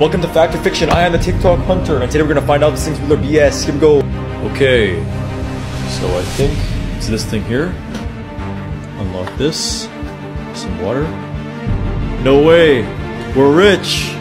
Welcome to Fact or Fiction. I am the TikTok hunter, and today we're gonna find out if this thing's real or BS. Here we go. Okay, so I think it's this thing here. Unlock this. Some water. No way. We're rich.